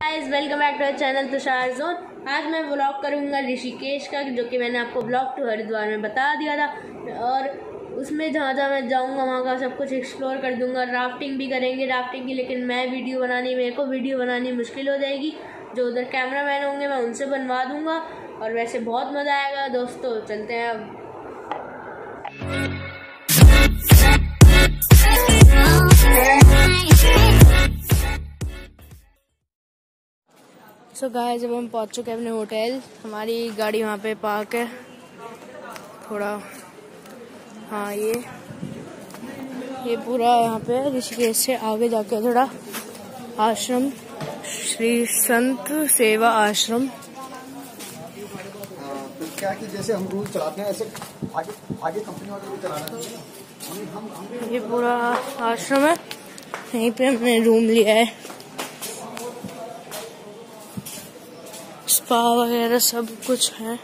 Guys welcome back to channel Tushar zone आज मैं blog करूँगा ऋषिकेश का, जो कि मैंने आपको ब्लॉग टू हरिद्वार में बता दिया था। और उसमें जहाँ जहाँ मैं जाऊँगा, वहाँ का सब कुछ एक्सप्लोर कर दूँगा। राफ्टिंग भी करेंगे राफ्टिंग की, लेकिन मैं वीडियो बनानी, मेरे को वीडियो बनानी मुश्किल हो जाएगी। जो उधर कैमरा मैन होंगे, मैं उनसे बनवा दूँगा। और वैसे बहुत मज़ा आएगा। दोस्तों, चलते हैं अब। सो गाय जब हम पहुँच चुके हैं अपने होटल हमारी गाड़ी वहाँ पे पार्क है. थोड़ा हाँ ये ये पूरा यहाँ पे ऋषिकेश से आगे जाके थोड़ा. आश्रम श्री संत सेवा आश्रम. तो क्या कि जैसे हम रूल चलाते हैं ऐसे आगे आगे कंपनी वाले भी चलाना चाहिए हम हम ये पूरा आश्रम है. यहीं पे हमने रूम लिया है. स्पा वगैरह सब कुछ है।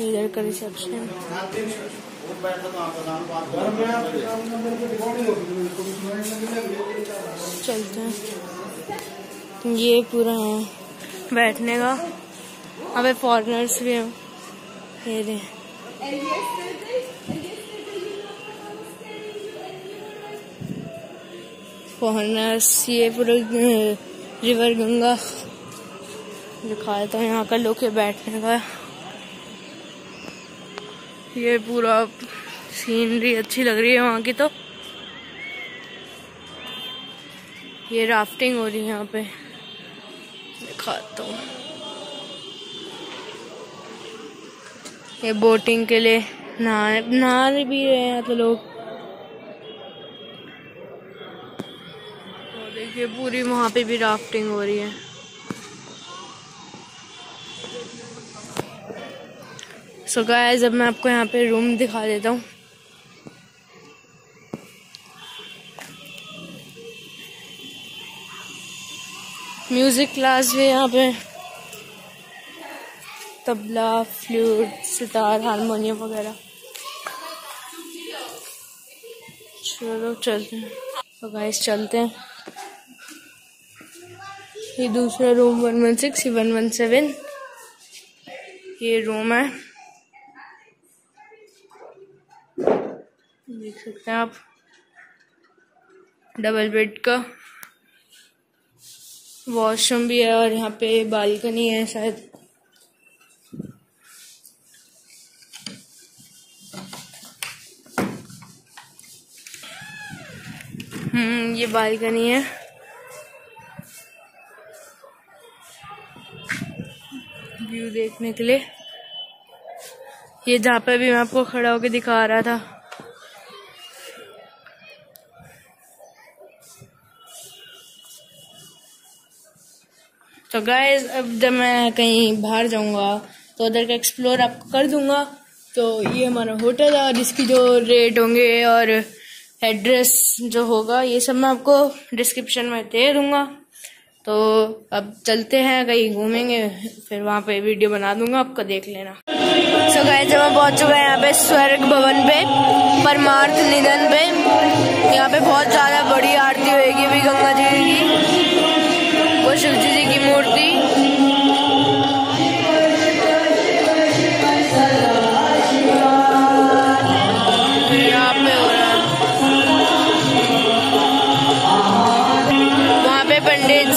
इधर का रिसेप्शन चलते हैं। ये पूरा है। बैठने का। अबे फॉरनर्स भी हैं। ये फॉरेनर्स ये पूरा रिवर गंगा दिखाया था यहाँ का लोग बैठने का। ये पूरा सीनरी अच्छी लग रही है वहाँ की तो। ये राफ्टिंग हो रही है यहाँ पे। दिखाता हूँ। ये बोटिंग के लिए नहा नहा भी रहे हैं तो लोग। देखिए पूरी वहाँ पे भी राफ्टिंग हो रही है। सो so गाइस अब मैं आपको यहाँ पे रूम दिखा देता हूँ। म्यूज़िक क्लास भी यहाँ पे। तबला फ्लूट सितार हारमोनियम वगैरह। चलो, चलते हैं। तो गाइस चलते हैं। ये दूसरा room one one six one one seven ये रूम है। देख सकते हैं आप। डबल बेड का। वॉशरूम भी है और यहाँ पे बालकनी है शायद। हम्म ये बालकनी है। व्यू देखने के लिए। ये जहाँ पे भी मैं आपको खड़ा होकर दिखा रहा था। तो गाइस अब जब मैं कहीं बाहर जाऊँगा तो उधर का एक्सप्लोर आपको कर दूँगा। तो ये हमारा होटल है और इसकी जो रेट होंगे और एड्रेस जो होगा, ये सब मैं आपको डिस्क्रिप्शन में दे दूँगा। तो अब चलते हैं, कहीं घूमेंगे, फिर वहाँ पे वीडियो बना दूँगा, आपका देख लेना। सो so गाइस जब मैं पहुँच चुका है यहाँ पे स्वर्ग भवन पे, परमार्थ निधन पे, यहाँ पे बहुत ज़्यादा बड़ी आरती होगी अभी गंगा जी की।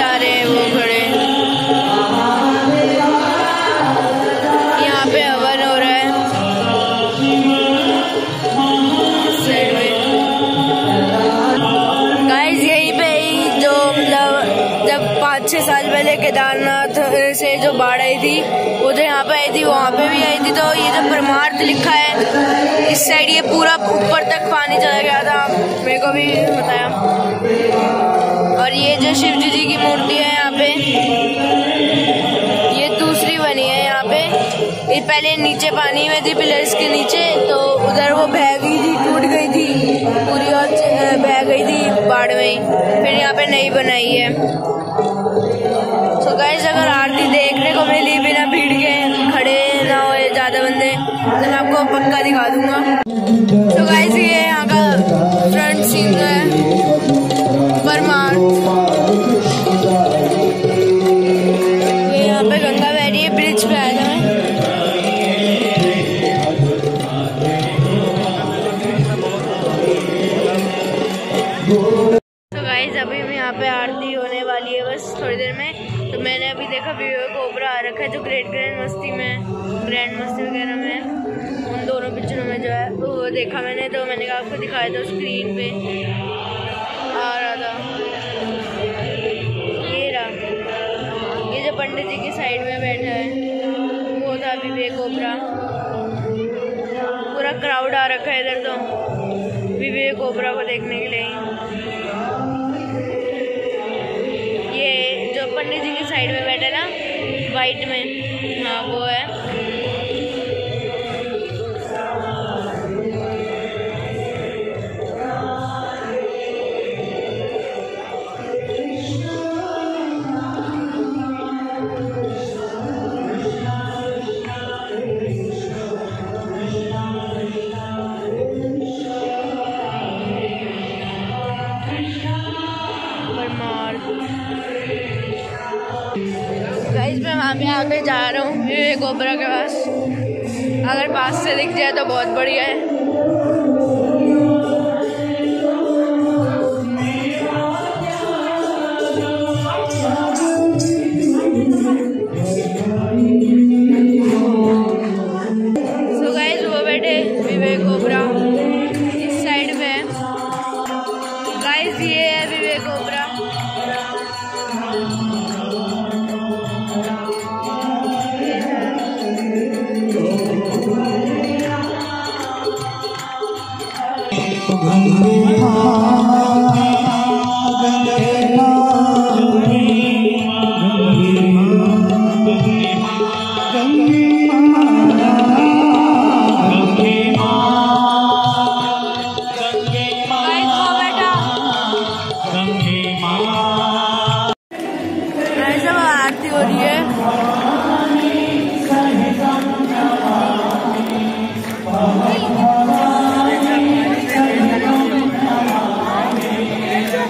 सारे वो खड़े। यहाँ पे हवन हो रहा है। गाइस यहीं पे ही जो मतलब जब पाँच छह साल पहले केदारनाथ से जो बाढ़ आई थी, वो जो यहाँ पे आई थी, वहाँ पे भी आई थी। तो ये जो परमार्थ लिखा है, इस साइड ये पूरा ऊपर तक पानी चला गया था। मेरे को भी बताया। और ये जो शिव जी जी की मूर्ति है यहाँ पे, ये दूसरी बनी है यहाँ पे। ये पहले नीचे पानी में थी, पिलर्स के नीचे तो उधर वो बह गई थी, टूट गई थी, पूरी और बह गई थी बाढ़ में। फिर यहाँ पे नई बनाई है। तो गाइस अगर आरती देखने को मिली बिना भीड़ के, खड़े ना हो ज़्यादा बंदे तो मैं आपको पक्का दिखा दूँगा। तो गाइस ये यहाँ का फ्रंट सीन है। देखा मैंने कहा, आपको दिखाया था स्क्रीन पे। आ रहा था। ये रहा। ये जो पंडित जी की साइड में बैठा है, वो था विवेक कोबरा पूरा क्राउड आ रखा है इधर तो विवेक कोबरा को देखने के लिए। ये जो पंडित जी की साइड में बैठा ना वाइट में हाँ वो है। यहाँ पे जा रहा हूँ गोबरा के पास। अगर पास से दिख जाए तो बहुत बढ़िया है। ये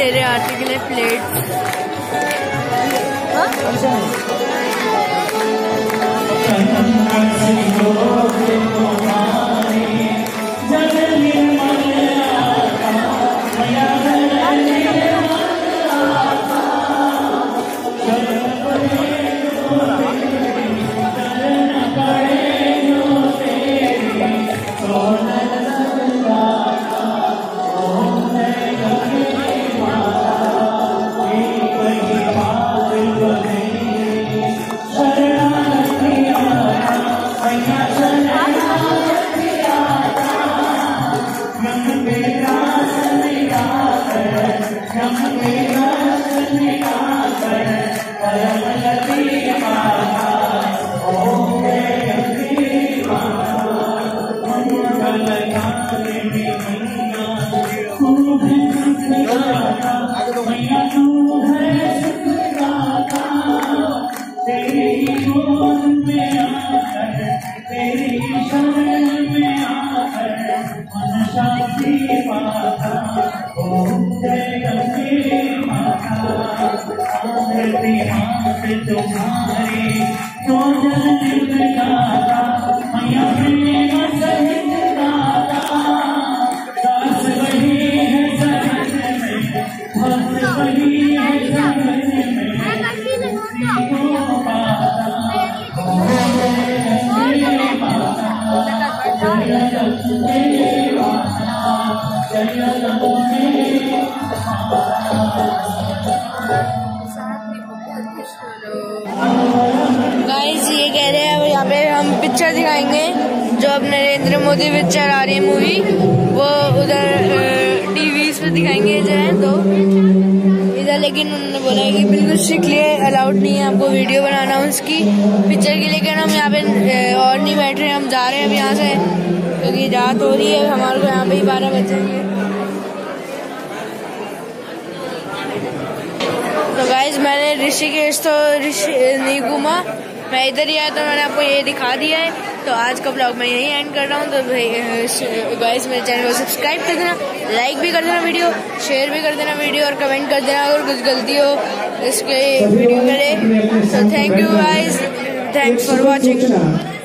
दे रहे आरती के लिए प्लेट गाइस यहाँ पे हम पिक्चर दिखाएँगे, जो अब नरेंद्र मोदी पिक्चर आ रही है मूवी वो उधर टीवी पे दिखाएँगे, जो है तो इधर लेकिन उन्होंने बोला है कि बिल्कुल स्ट्रिक्टली अलाउड नहीं है आपको वीडियो बनाना उसकी। पिक्चर की लेकिन हम यहाँ पे और नहीं बैठ रहे, हम जा रहे हैं अब यहाँ से। क्योंकि रात हो रही है, हमारे को यहाँ पे ही बारह बजेंगे तो गाइज़ मैंने ऋषिकेश तो ऋषि नहीं घूमा मैं इधर ही आया तो मैंने आपको ये दिखा दिया है। तो आज का ब्लॉग मैं यही एंड कर रहा हूँ। तो भाई गाइस मेरे चैनल को सब्सक्राइब कर देना लाइक भी कर देना वीडियो शेयर भी कर देना वीडियो और कमेंट कर देना। अगर कुछ गलती हो इसके वीडियो करे तो thank you guys thanks for watching